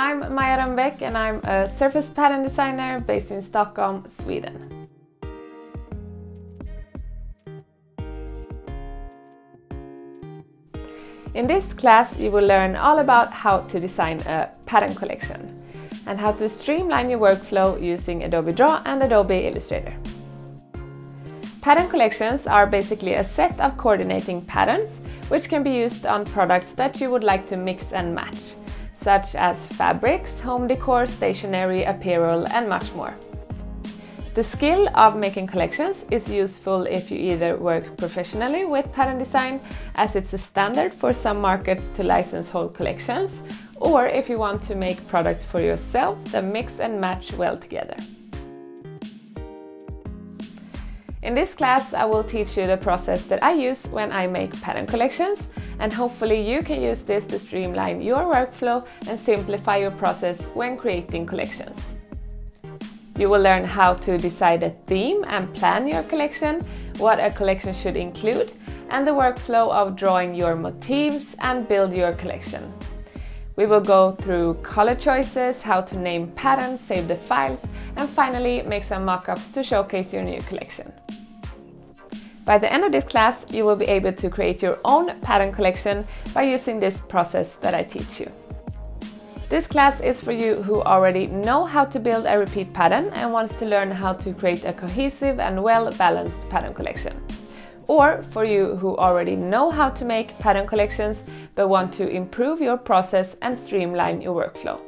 I'm Maja Rönnbäck and I'm a surface pattern designer based in Stockholm, Sweden. In this class you will learn all about how to design a pattern collection and how to streamline your workflow using Adobe Draw and Adobe Illustrator. Pattern collections are basically a set of coordinating patterns which can be used on products that you would like to mix and match such as fabrics, home decor, stationery, apparel and much more. The skill of making collections is useful if you either work professionally with pattern design, as it's a standard for some markets to license whole collections, or if you want to make products for yourself that mix and match well together. In this class I will teach you the process that I use when I make pattern collections and hopefully you can use this to streamline your workflow and simplify your process when creating collections. You will learn how to decide a theme and plan your collection, what a collection should include, and the workflow of drawing your motifs and build your collection. We will go through color choices, how to name patterns, save the files, and finally make some mockups to showcase your new collection. By the end of this class, you will be able to create your own pattern collection by using this process that I teach you. This class is for you who already know how to build a repeat pattern and wants to learn how to create a cohesive and well-balanced pattern collection. Or for you who already know how to make pattern collections but want to improve your process and streamline your workflow.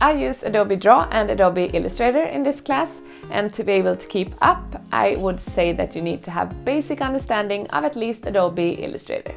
I use Adobe Draw and Adobe Illustrator in this class and to be able to keep up I would say that you need to have basic understanding of at least Adobe Illustrator.